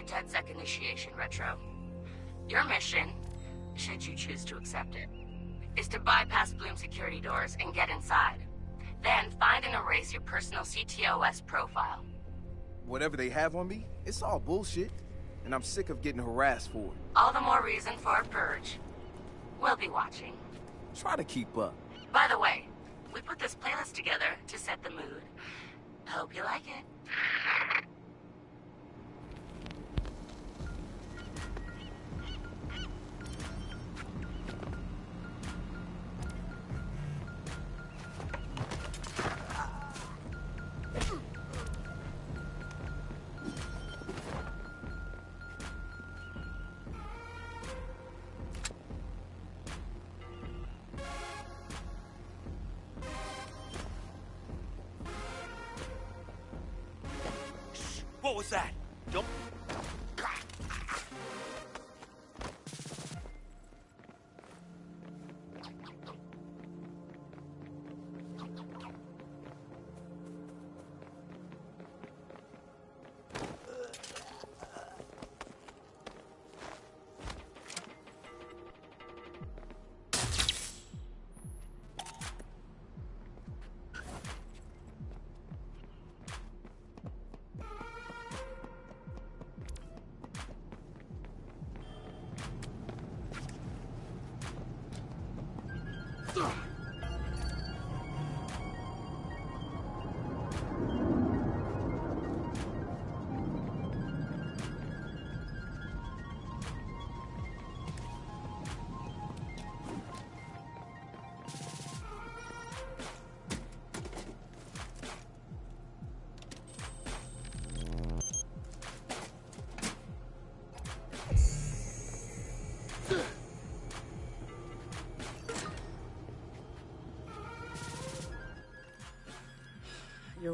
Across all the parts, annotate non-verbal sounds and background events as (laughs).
DedSec initiation, Retro. Your mission, should you choose to accept it, is to bypass Blume security doors and get inside. Then find and erase your personal CTOS profile. Whatever they have on me, it's all bullshit. And I'm sick of getting harassed for it. All the more reason for a purge. We'll be watching. Try to keep up. By the way, we put this playlist together to set the mood. Hope you like it.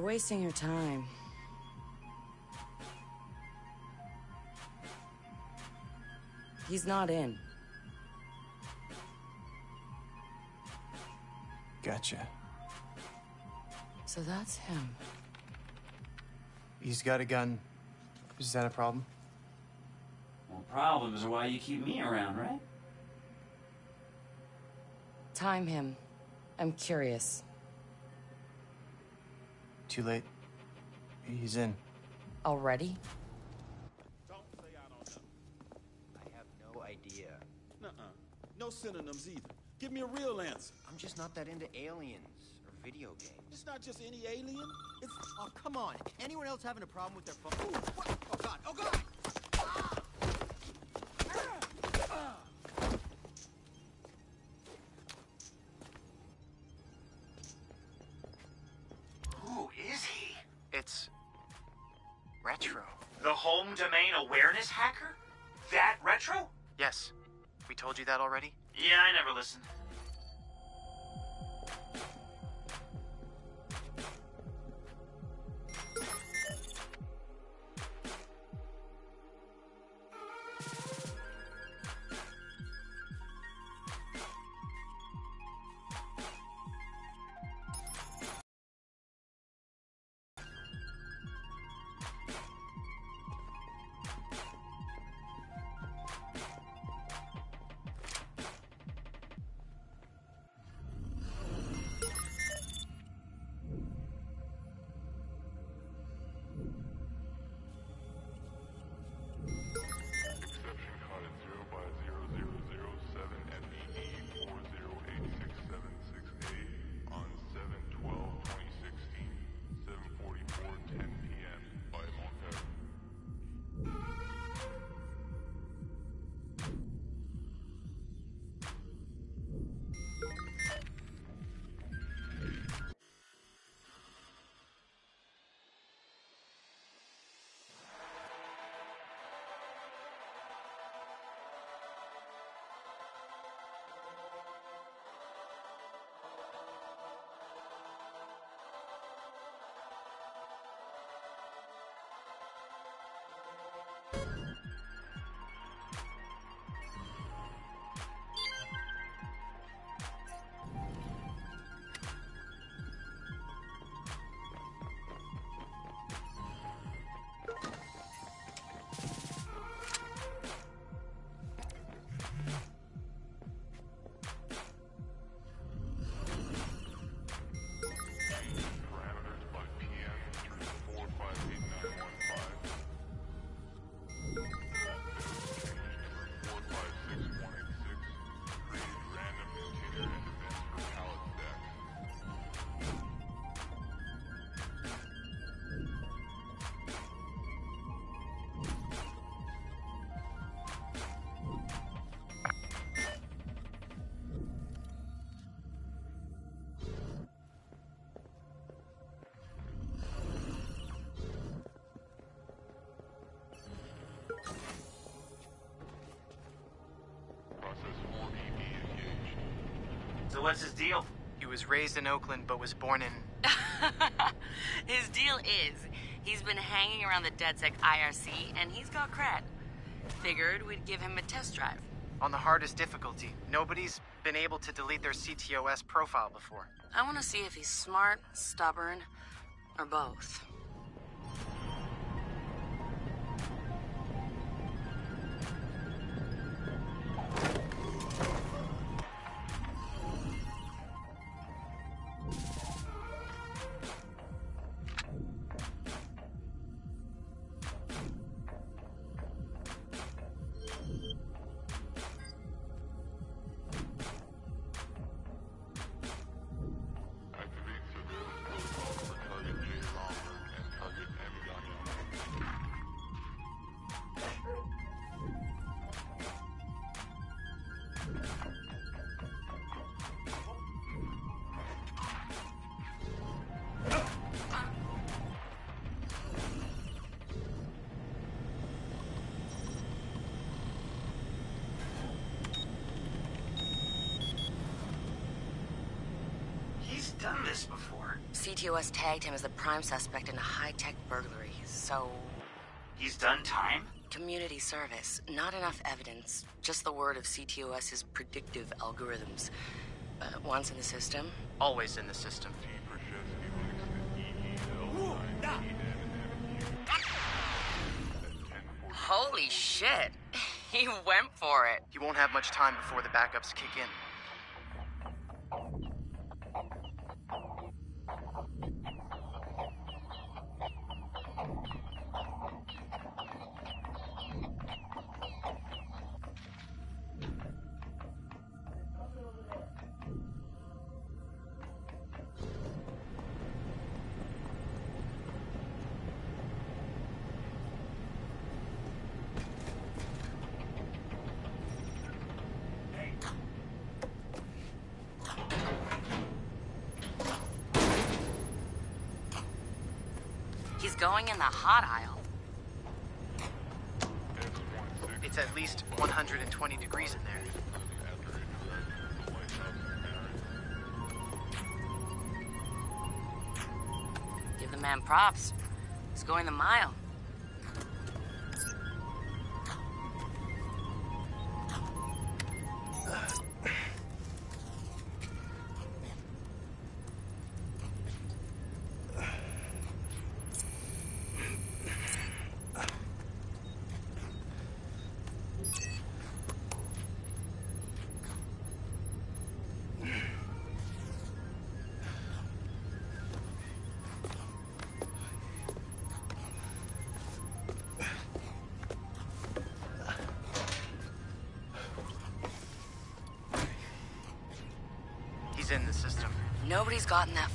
Wasting your time. He's not in. Gotcha. So that's him. He's got a gun. Is that a problem? Well, problems are why you keep me around, right? Time him. I'm curious. Too late. He's in. Already? Don't say I don't know. I have no idea. Nuh-uh. No synonyms either. Give me a real answer. I'm just not that into aliens or video games. It's not just any alien. It's Oh, come on. Anyone else having a problem with their phone? Ooh, what? Oh, God. Oh, God. Home domain awareness hacker? That retro? Yes. We told you that already? Yeah, I never listened. What's his deal? He was raised in Oakland but was born in. (laughs) His deal is, he's been hanging around the DedSec IRC and he's got cred. Figured we'd give him a test drive. on the hardest difficulty. Nobody's been able to delete their CTOS profile before. I want to see if he's smart, stubborn, or both. CTOS tagged him as the prime suspect in a high-tech burglary, so... He's done time? Community service. Not enough evidence. Just the word of CTOS's predictive algorithms. Uh, once in the system, Always in the system. holy shit! (laughs) He went for it. He won't have much time before the backups kick in. Going in the hot aisle. It's at least 120 degrees in there. Give the man props. He's going the mile. Gotten that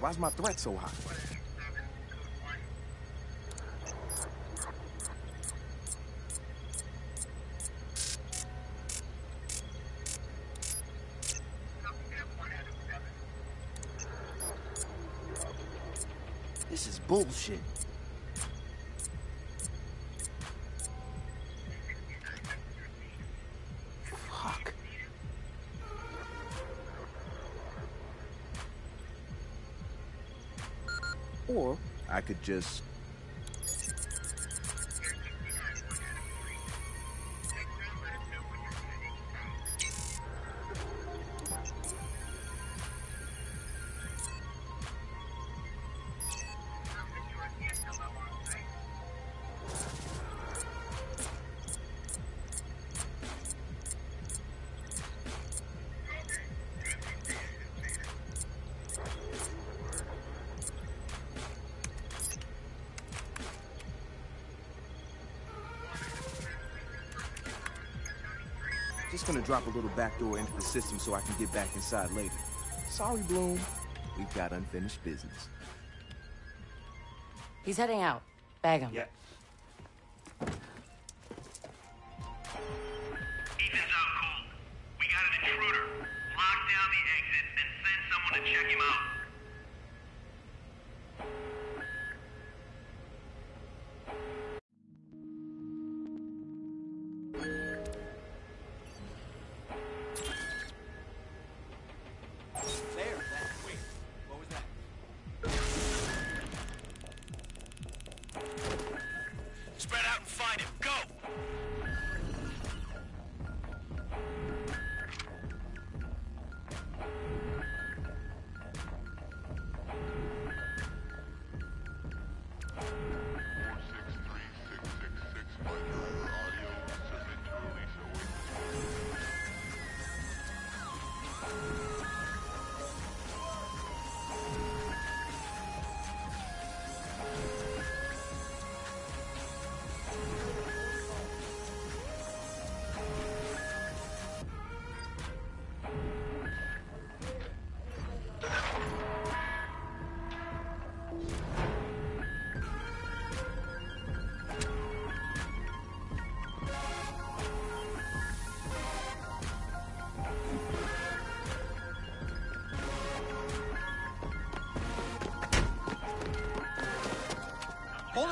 Why's my threat so high? Could just. Drop a little backdoor into the system so I can get back inside later. Sorry, Blume. We've got unfinished business. He's heading out. Bag him. Yeah.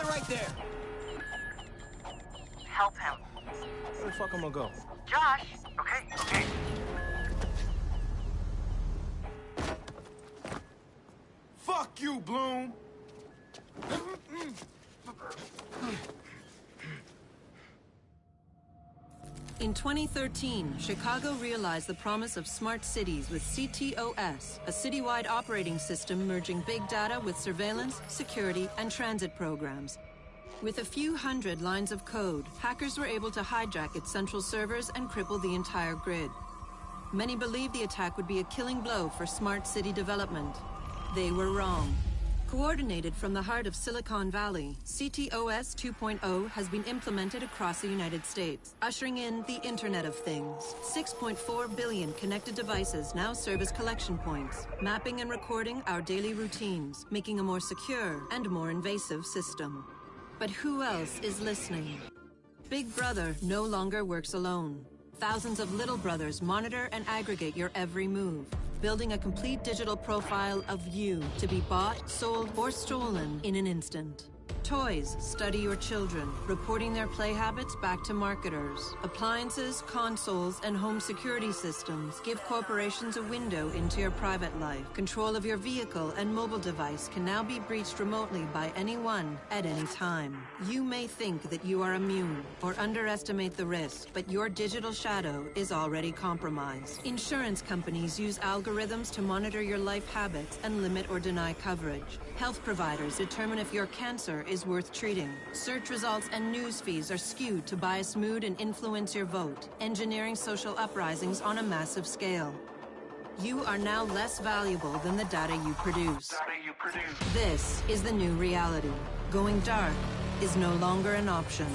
Right there. Help him. Where the fuck am I go? Josh! Okay, okay. Fuck you, Blume! In 2013, Chicago realized the promise of smart cities with CTOS, a citywide operating system merging big data with surveillance, security, and transit programs. With a few hundred lines of code, hackers were able to hijack its central servers and cripple the entire grid. Many believed the attack would be a killing blow for smart city development. They were wrong. Coordinated from the heart of Silicon Valley, CTOS 2.0 has been implemented across the United States, ushering in the Internet of Things. 6.4 billion connected devices now serve as collection points, mapping and recording our daily routines, making a more secure and more invasive system. But who else is listening? Big Brother no longer works alone. Thousands of little brothers monitor and aggregate your every move, building a complete digital profile of you to be bought, sold, or stolen in an instant. Toys study your children, reporting their play habits back to marketers. Appliances, consoles, and home security systems give corporations a window into your private life. Control of your vehicle and mobile device can now be breached remotely by anyone at any time. You may think that you are immune or underestimate the risk, but your digital shadow is already compromised. Insurance companies use algorithms to monitor your life habits and limit or deny coverage. Health providers determine if your cancer is worth treating. Search results and news feeds are skewed to bias mood and influence your vote, engineering social uprisings on a massive scale. You are now less valuable than the data you produce. This is the new reality. Going dark is no longer an option.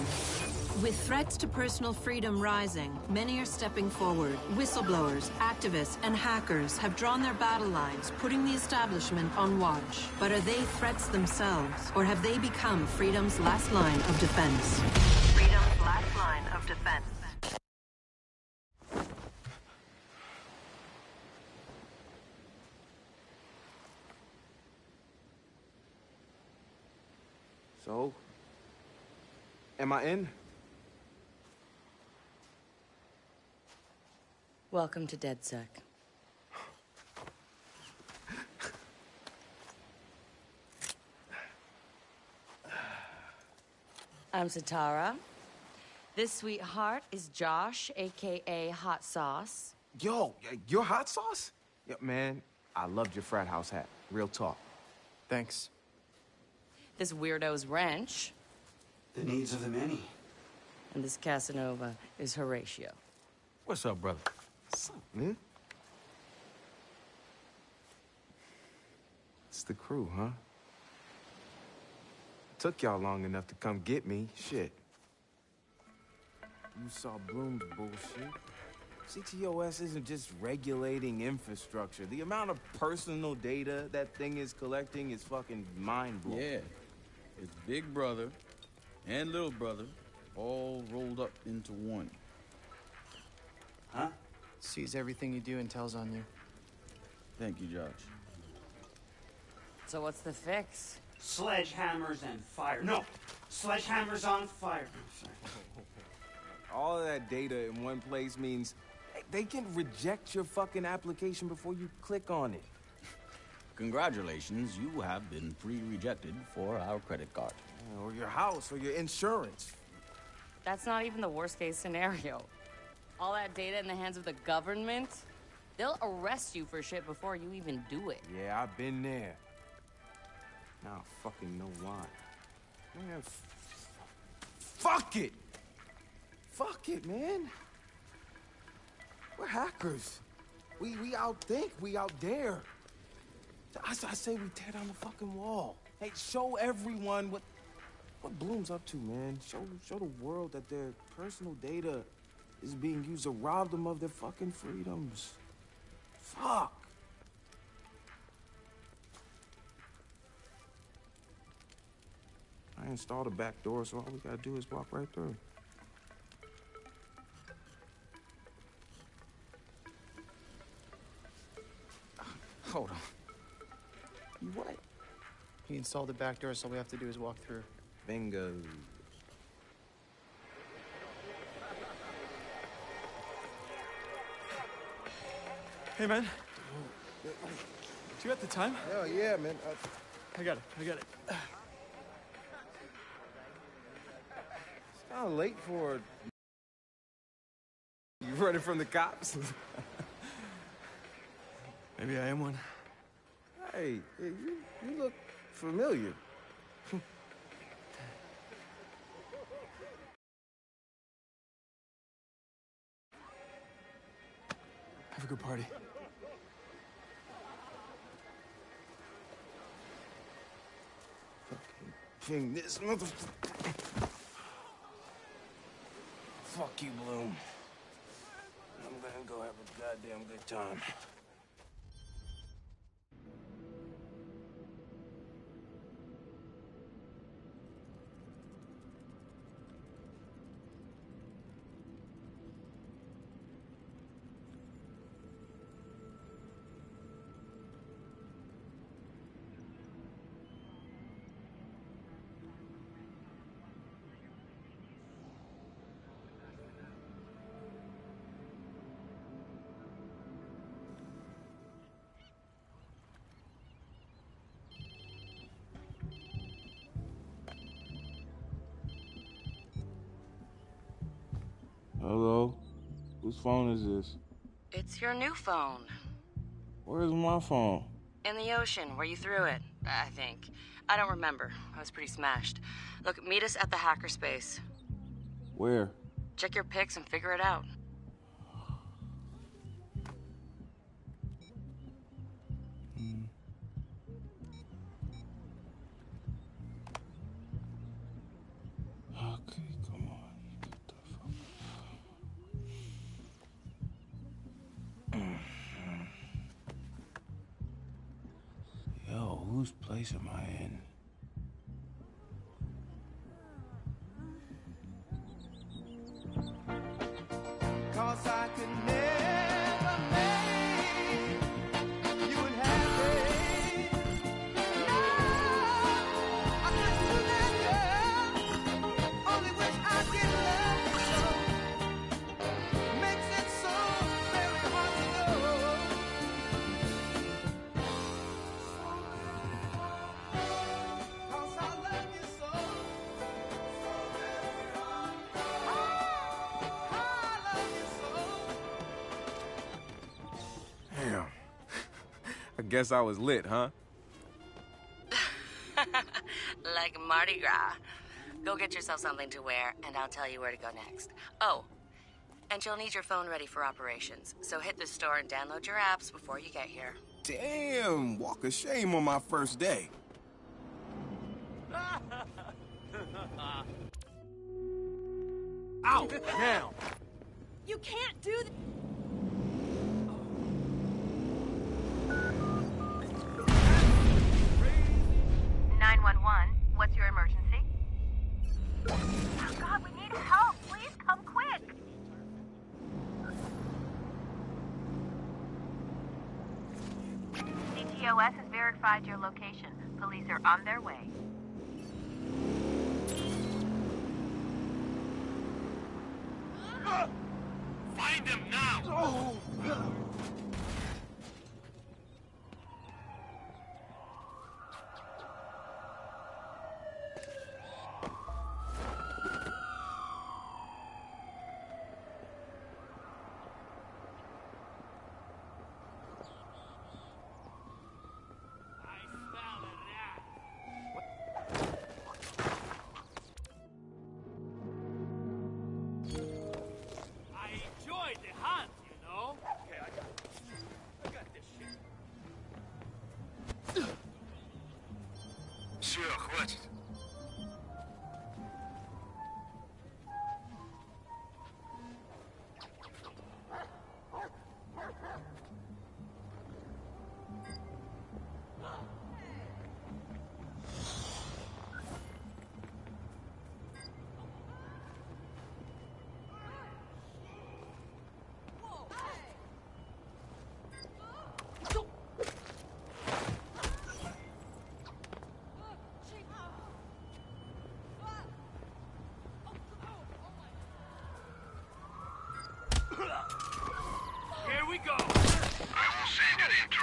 With threats to personal freedom rising, many are stepping forward. Whistleblowers, activists, and hackers have drawn their battle lines, putting the establishment on watch. But are they threats themselves, or have they become freedom's last line of defense? Freedom's last line of defense. So, am I in? Welcome to DedSec. I'm Sitara. This sweetheart is Josh, aka Hot Sauce. Yo, y- your hot sauce? Yeah, man, I loved your frat house hat. Real talk. Thanks. This weirdo's Wrench. The needs of the many. And this Casanova is Horatio. What's up, brother? What's up, man? It's the crew, huh? Took y'all long enough to come get me. Shit. You saw Blume's bullshit. CTOS isn't just regulating infrastructure. The amount of personal data that thing is collecting is fucking mind-blowing. Yeah. It's Big Brother and Little Brother all rolled up into one. Huh? Sees everything you do and tells on you. Thank you, Josh. So what's the fix? Sledgehammers and fire. No! Sledgehammers on fire. All of that data in one place means they can reject your fucking application before you click on it. Congratulations, you have been pre-rejected for our credit card. Or your house, or your insurance. That's not even the worst case scenario. All that data in the hands of the government, they'll arrest you for shit before you even do it. Yeah, I've been there. Now I fucking know why. Man, fuck it! Fuck it, man. We're hackers. We we outthink, we out dare. I, I say we tear down the fucking wall. Hey, show everyone what what Blume's up to, man. Show show the world that their personal data is being used to rob them of their fucking freedoms. Fuck. I installed a back door, so all we gotta do is walk right through. Hold on. You what? He installed the back door, so all we have to do is walk through. Bingo. Hey, man. Do you got the time? Hell yeah, man. Uh, I got it. I got it. It's kind of late for. (laughs) You running from the cops? (laughs) Maybe I am one. hey, hey, you, you look familiar. Have a good party. This. Fuck you, Blume. I'm gonna go have a goddamn good time. Phone is this? It's your new phone. Where's my phone? In the ocean, where you threw it, I think. I don't remember. I was pretty smashed. Look, meet us at the hackerspace. Where? Check your pics and figure it out. Guess I was lit, huh? (laughs) like Mardi Gras. Go get yourself something to wear, and I'll tell you where to go next. Oh, and you'll need your phone ready for operations, so hit the store and download your apps before you get here. Damn, walk of shame on my first day. (laughs) Out (laughs) now! You can't do th- verified your location. Police are on their way. Find them now! Oh. Все, хватит. go. I will send an internal.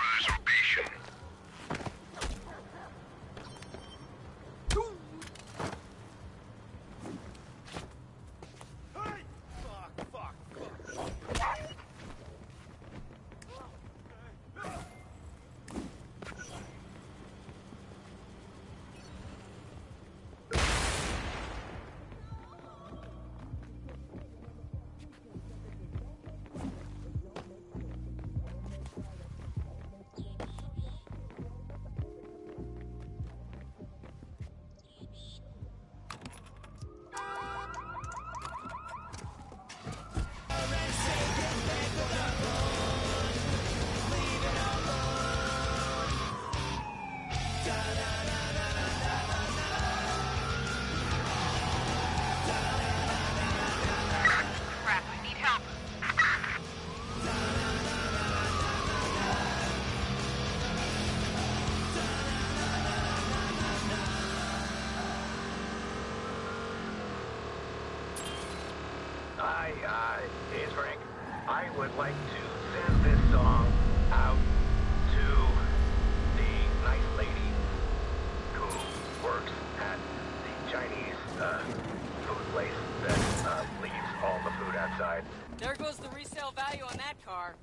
There goes the resale value on that car.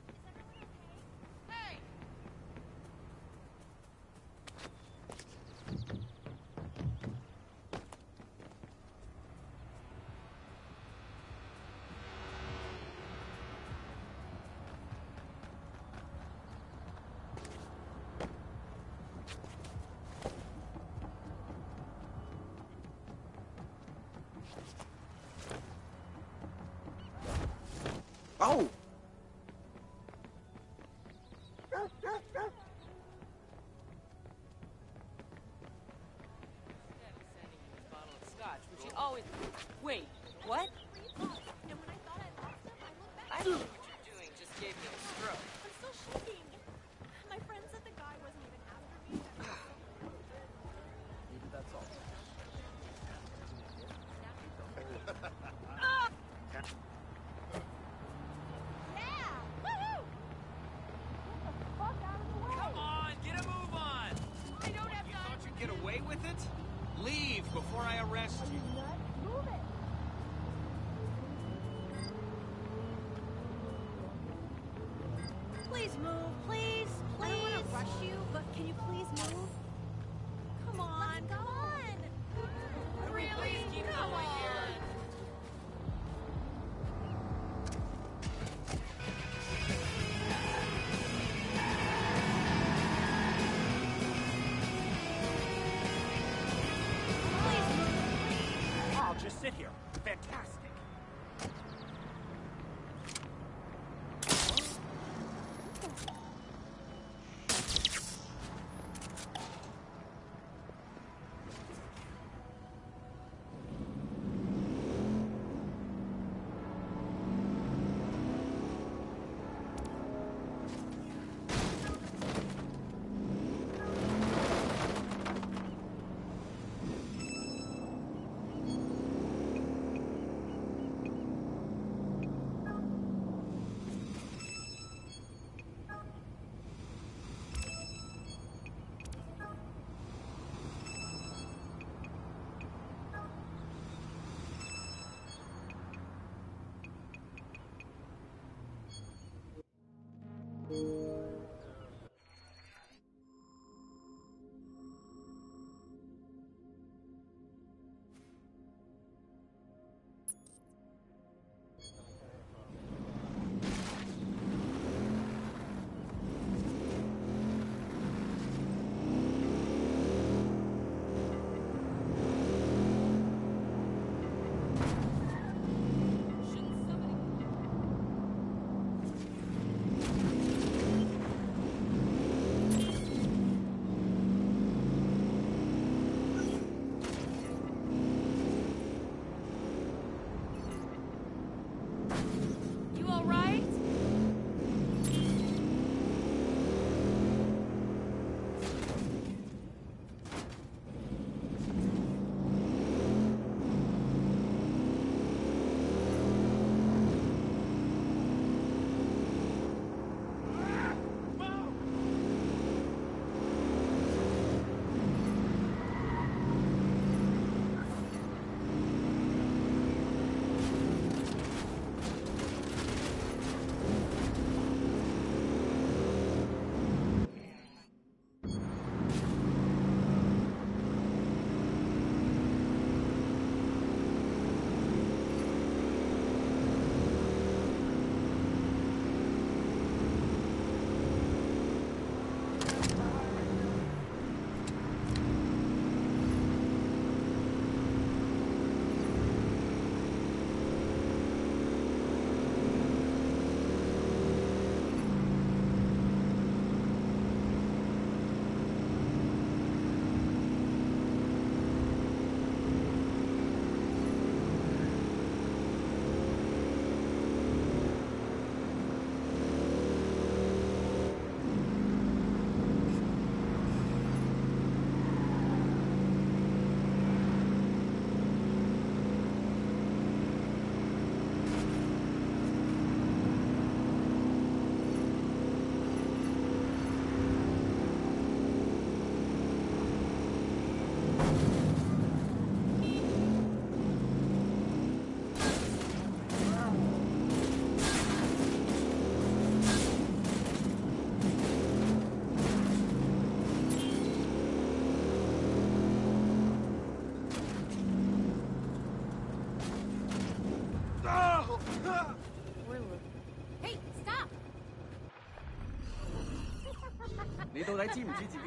你到底知唔知自己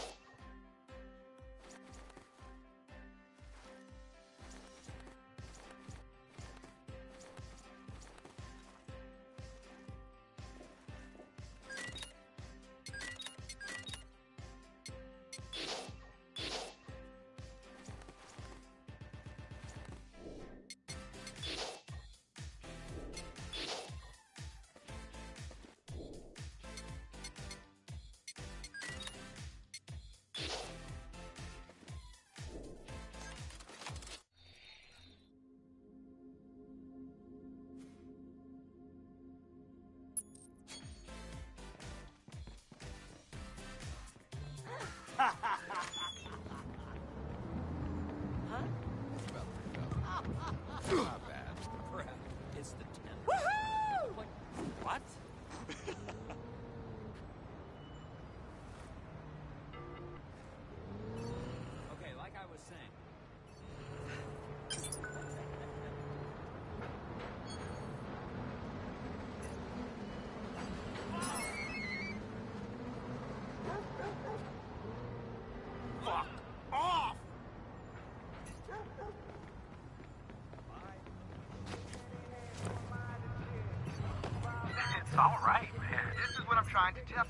all right, man. This is what I'm trying to tell.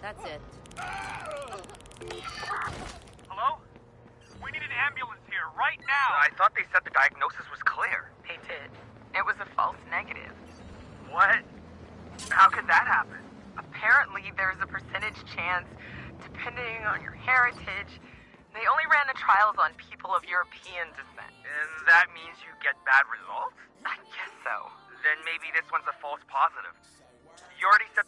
That's it. Hello? We need an ambulance here right now. I thought they said the diagnosis was clear. They did. It was a false negative. What? How could that happen? Apparently, there's a percentage chance, depending on your heritage. They only ran the trials on people of European descent. And that means you get bad results? I guess so. Then maybe this one's a false positive. You already said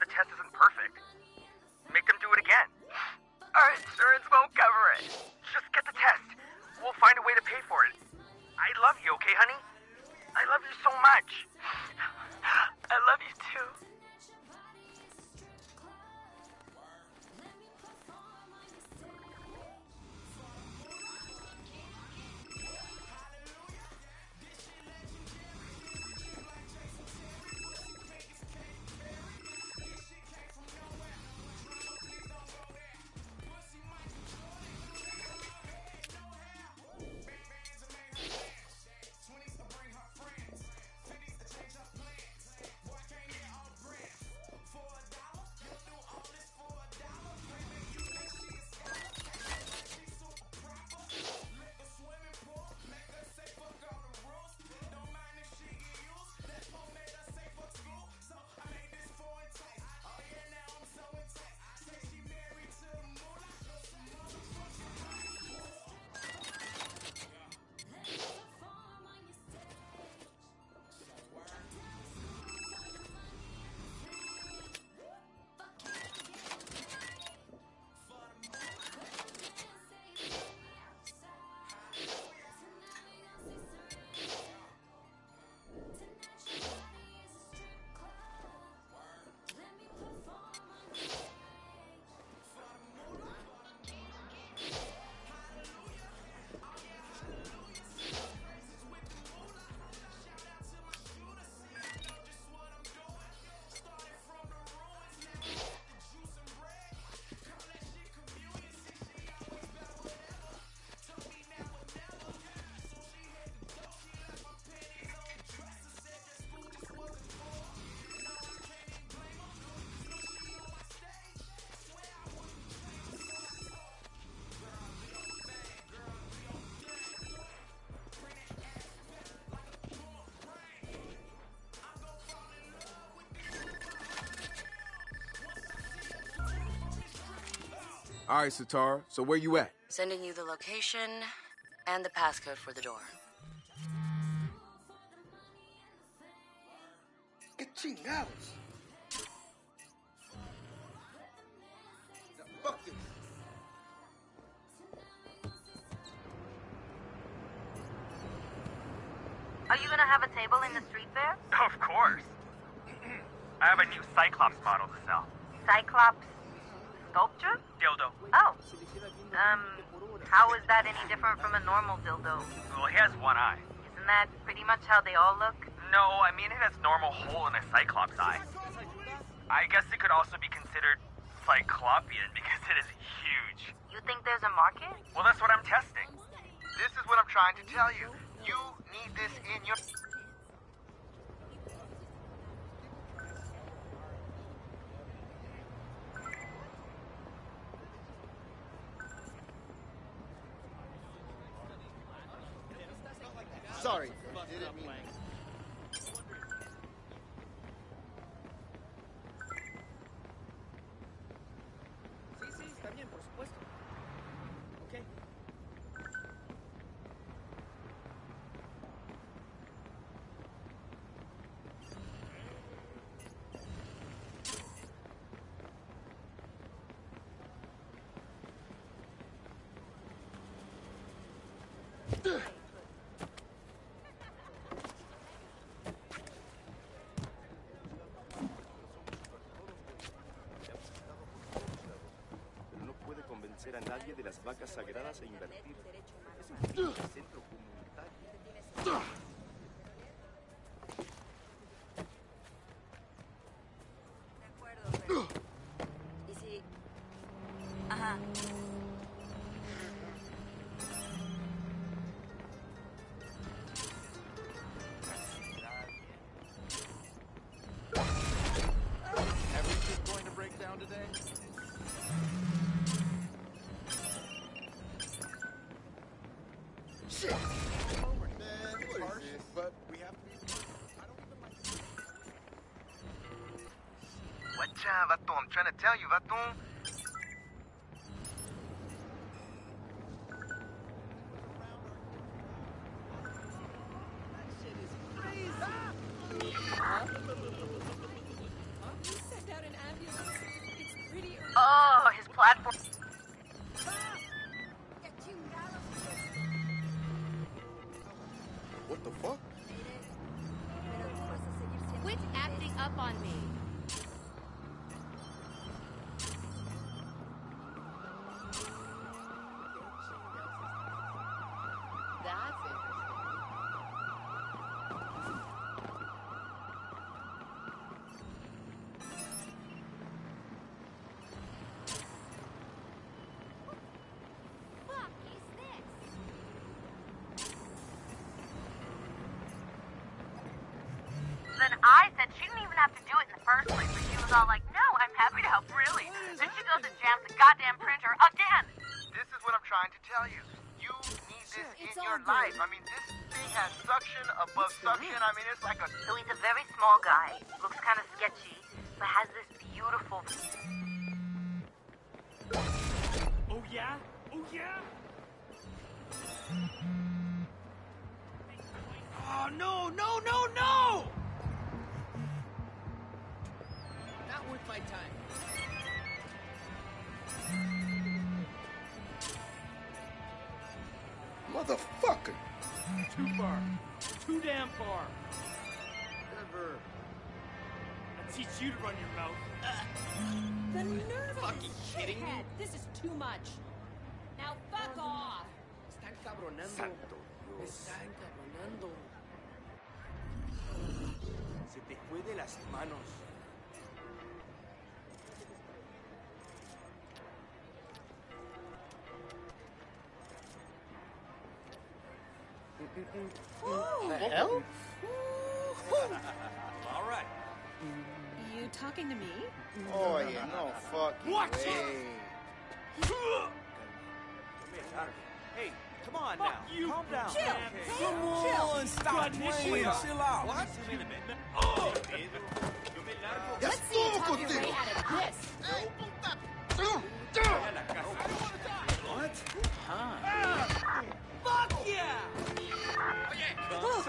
much. All right, Sitara. So where you at? Sending you the location and the passcode for the door. A nadie de las vacas sagradas e invertir. Es un centro I'm trying to tell you, vato. All like, no, I'm happy to help, really. Then she goes and jams the goddamn printer again. This is what I'm trying to tell you. You need this in your life. I mean, this thing has suction above suction. I mean, it's like a... So he's a very small guy, looks kind of sketchy, but has this beautiful. Oh, yeah? Oh, yeah? Oh, no, no, no, no! Too far. Too damn far. Never. I'll teach you to run your mouth. The nerve Fucking kidding me? This is too much. Now fuck off. Están cabronando. Santo Dios. Están cabronando. Se te fue de las manos. The hell? All right. You talking to me? Oh, yeah, no fucking Watch way. Come here, Hey, come on now. you. Calm down. Chill. Okay. Chill. on, stop playing. Chill out. What? Oh. Let's see you talk your way out of this.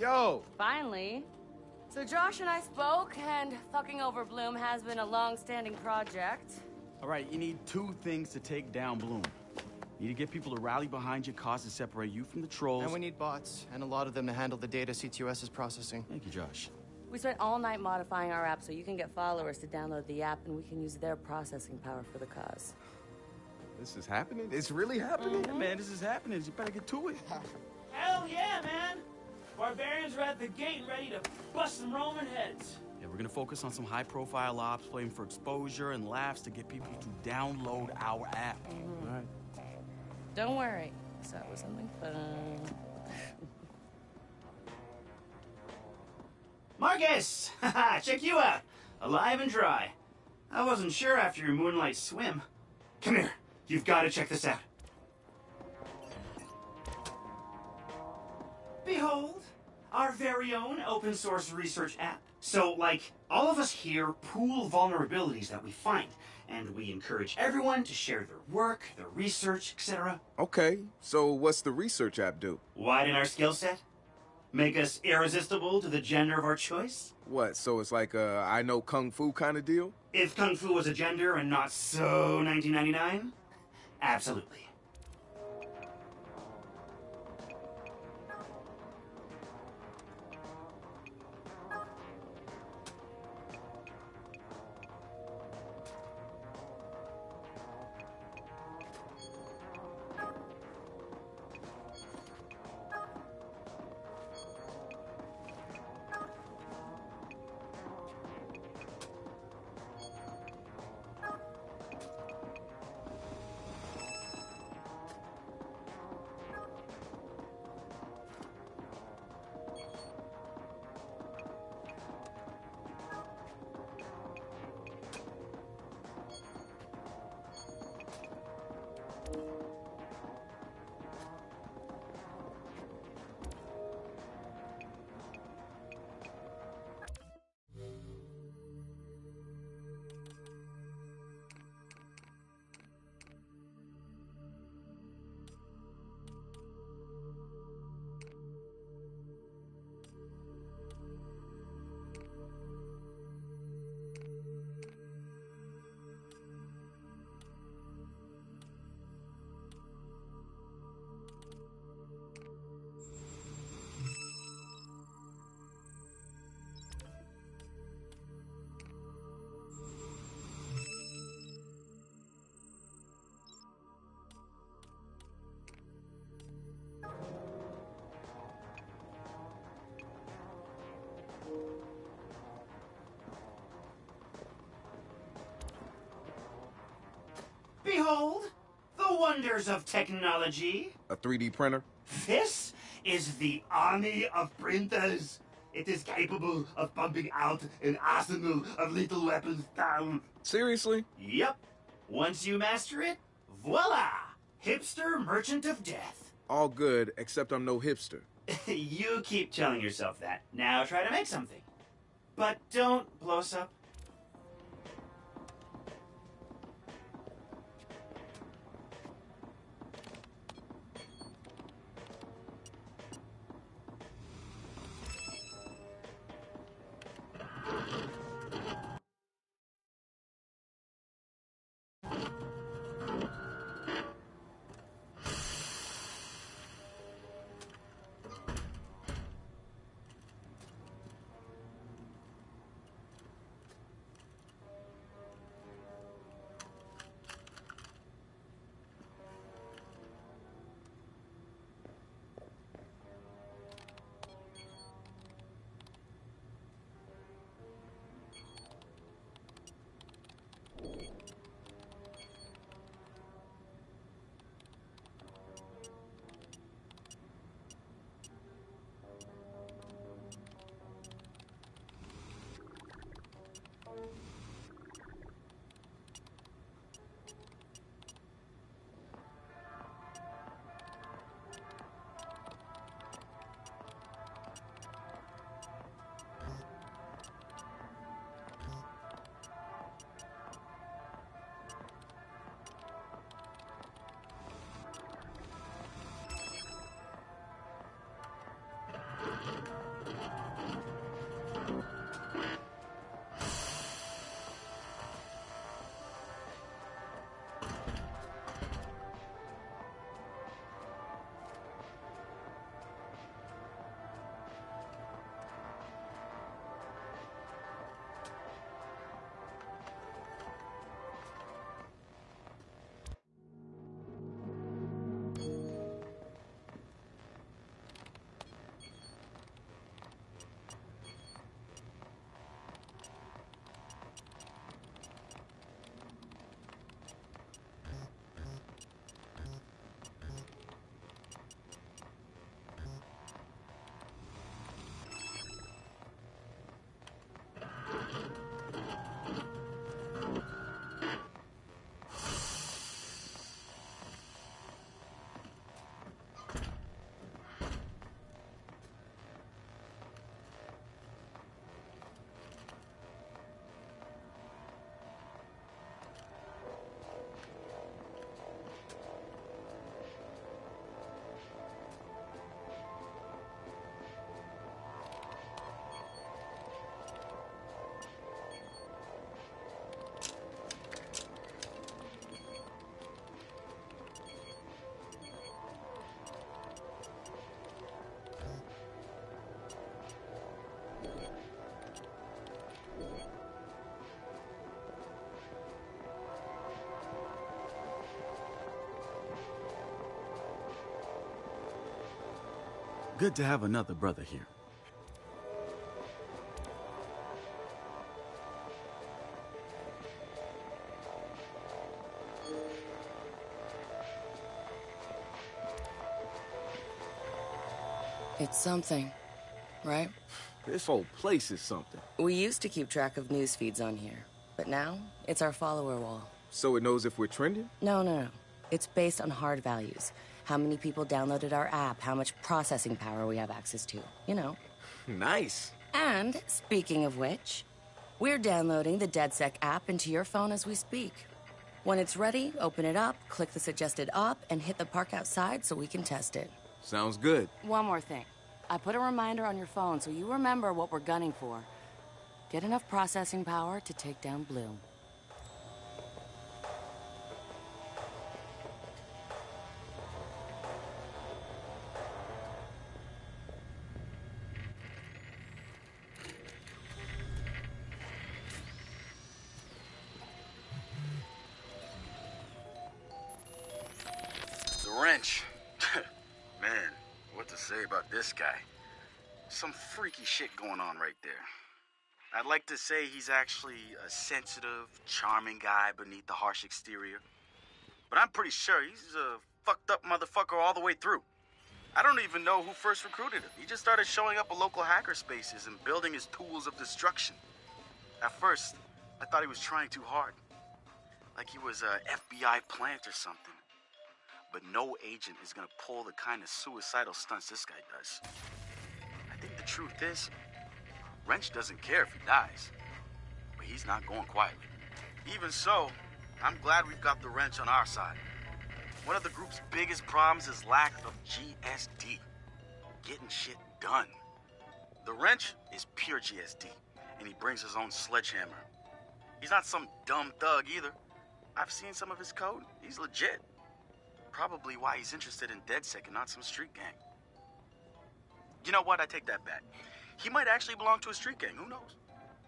Yo! Finally. So Josh and I spoke, and fucking over Blume has been a long-standing project. All right, you need two things to take down Blume. You need to get people to rally behind your cause and separate you from the trolls. And we need bots, and a lot of them to handle the data CTOS is processing. Thank you, Josh. We spent all night modifying our app so you can get followers to download the app, and we can use their processing power for the cause. This is happening? It's really happening? Yeah, man, this is happening. You better get to it. (laughs) Hell yeah, man! Barbarians are at the gate ready to bust some Roman heads. Yeah, we're gonna focus on some high-profile ops, playing for exposure and laughs to get people to download our app. All right. Don't worry. So it was something fun. Marcus! (laughs) Check you out. Alive and dry. I wasn't sure after your moonlight swim. Come here. You've got to check this out. Behold, our very own open source research app. So, like, all of us here pool vulnerabilities that we find, and we encourage everyone to share their work, their research, etc. Okay, so what's the research app do? Widen our skill set? Make us irresistible to the gender of our choice? What, so it's like a I know Kung Fu kind of deal? If Kung Fu was a gender and not so 1999? Absolutely. Wonders of technology. A 3D printer? This is the army of printers. It is capable of pumping out an arsenal of lethal weapons down. Seriously? Yep. Once you master it, voila! Hipster merchant of death. All good, except I'm no hipster. (laughs) you keep telling yourself that. Now try to make something. But don't blow us up. Good to have another brother here. It's something, right? This whole place is something. We used to keep track of news feeds on here, but now it's our follower wall. So it knows if we're trending? No, no, no. It's based on hard values. How many people downloaded our app, how much processing power we have access to. You know. Nice. And speaking of which, we're downloading the DedSec app into your phone as we speak. When it's ready, open it up, click the suggested op, and hit the park outside so we can test it. Sounds good. One more thing. I put a reminder on your phone so you remember what we're gunning for. Get enough processing power to take down Blume. This guy? Some freaky shit going on right there. I'd like to say he's actually a sensitive, charming guy beneath the harsh exterior. But I'm pretty sure he's a fucked up motherfucker all the way through. I don't even know who first recruited him. He just started showing up at local hacker spaces and building his tools of destruction. At first, I thought he was trying too hard. Like he was a FBI plant or something. But no agent is gonna pull the kind of suicidal stunts this guy does. I think the truth is, Wrench doesn't care if he dies. But he's not going quietly. Even so, I'm glad we've got the wrench on our side. One of the group's biggest problems is lack of GSD. Getting shit done. The wrench is pure GSD, and he brings his own sledgehammer. He's not some dumb thug either. I've seen some of his code. He's legit. Probably why he's interested in DedSec and not some street gang. You know what? I take that back. He might actually belong to a street gang. Who knows?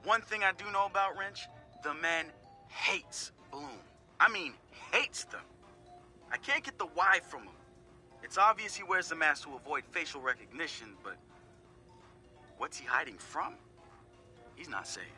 One thing I do know about Wrench the man hates Blume. I mean, hates them. I can't get the why from him. It's obvious he wears the mask to avoid facial recognition, but what's he hiding from? He's not saying.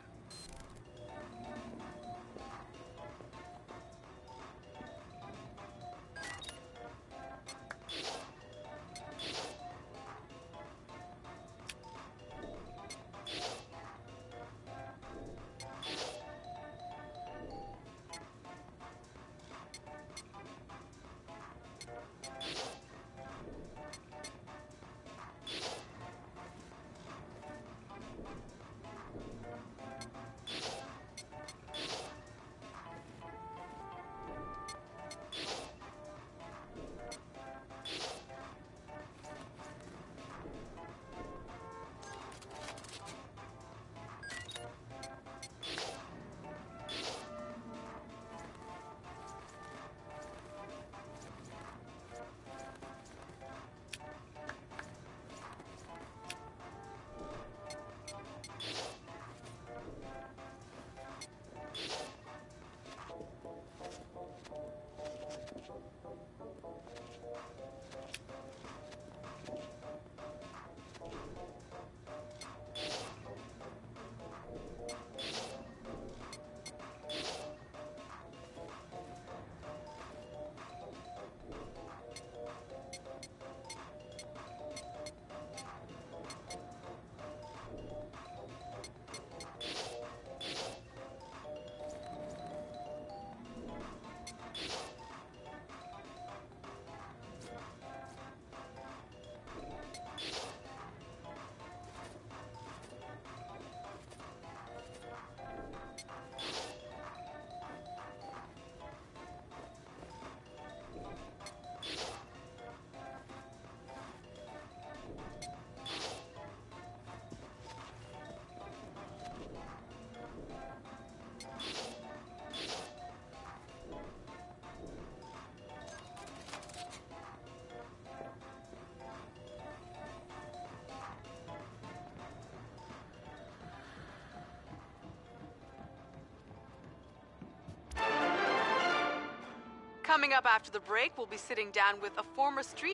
Coming up after the break, we'll be sitting down with a former street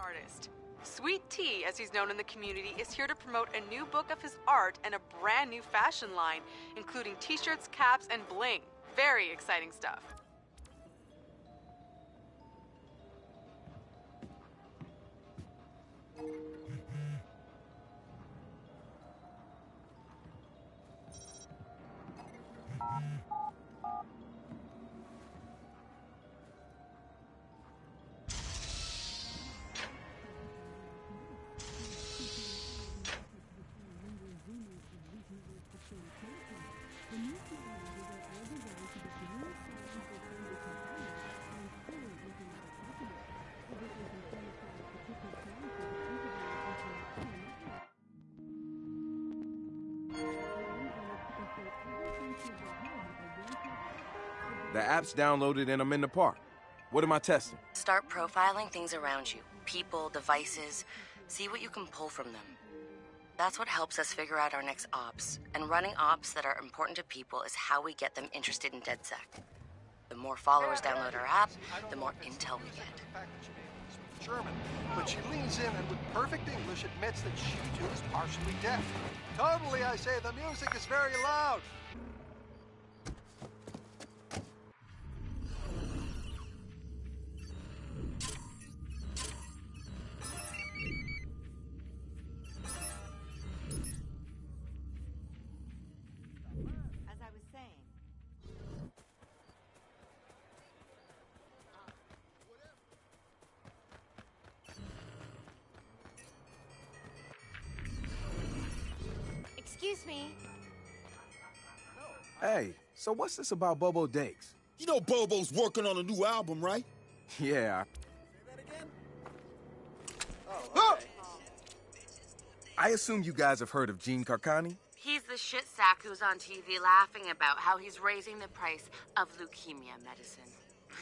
artist. Sweet Tea, as he's known in the community, is here to promote a new book of his art and a brand new fashion line, including t shirts, caps, and bling. Very exciting stuff. App's downloaded and I'm in the park. What am I testing? Start profiling things around you people, devices. See what you can pull from them. That's what helps us figure out our next ops. And running ops that are important to people is how we get them interested in DedSec. The more followers download our app, the more intel we get. German, but she leans in and with perfect English admits that she too is partially deaf. Totally, I say, the music is very loud. Excuse me. Hey, so what's this about Bobo Dakes? You know Bobo's working on a new album, right? Yeah. Oh, I assume you guys have heard of Gene Carcani? He's the shit sack who's on TV laughing about how he's raising the price of leukemia medicine.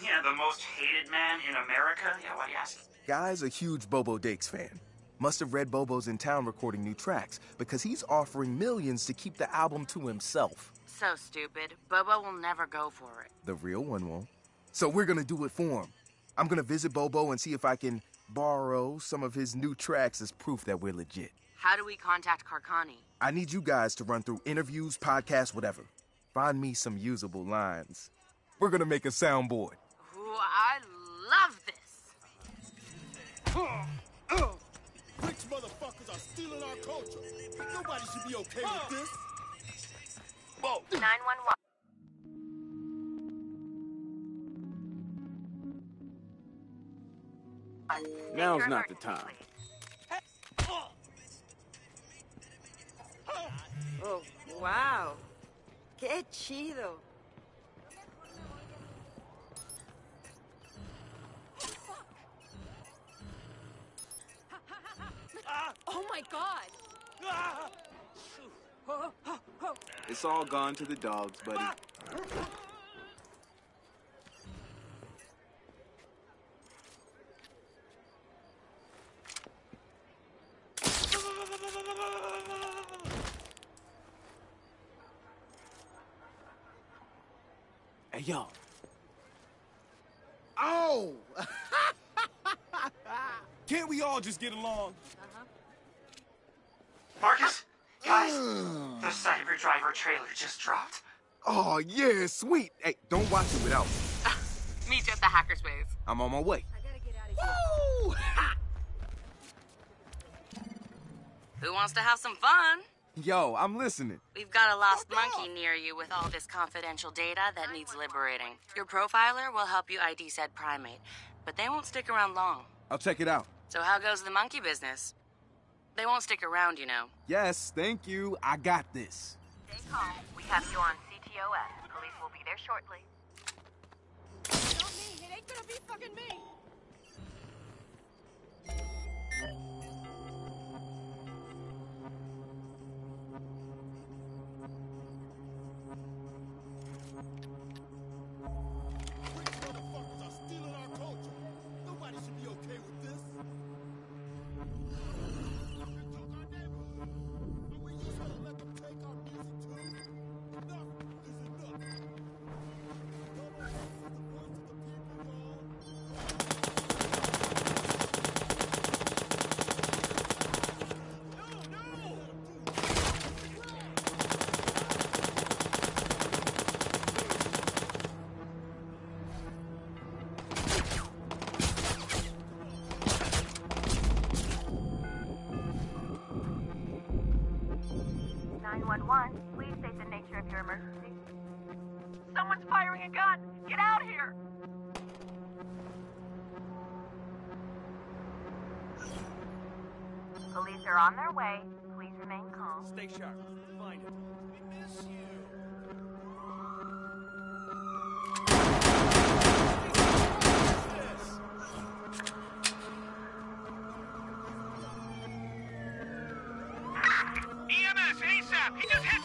Yeah, the most hated man in America? Yeah, why do you ask? Guy's a huge Bobo Dakes fan. Must have read Bobo's in town recording new tracks because he's offering millions to keep the album to himself. So stupid. Bobo will never go for it. The real one won't. So we're gonna do it for him. I'm gonna visit Bobo and see if I can borrow some of his new tracks as proof that we're legit. How do we contact Carcani? I need you guys to run through interviews, podcasts, whatever. Find me some usable lines. We're gonna make a soundboard. Ooh, I love this. Rich motherfuckers are stealing our culture. Nobody should be okay with this. Whoa. 911. Now's not the time. Oh, wow. Qué chido. Oh my god! It's all gone to the dogs, buddy. Hey, yo. Oh! (laughs) Can't we all just get along? Marcus? (gasps) Guys, hmm. the Cyber Driver trailer just dropped. Oh, yeah, sweet. Hey, don't watch it without me. (laughs) Meet you at the hackerspace. I'm on my way. I gotta get out of here. (laughs) Who wants to have some fun? Yo, I'm listening. We've got a lost monkey near you with all this confidential data that needs liberating. Your profiler will help you ID said primate, but they won't stick around long. I'll check it out. So how goes the monkey business? They won't stick around, you know. Yes, thank you. I got this. Stay calm. We have you on CTOS. Police will be there shortly. Not me. It ain't gonna be fucking me. on their way. Please remain calm. Stay sharp. Find it. We miss you. EMS, A.S.A.P. He just hit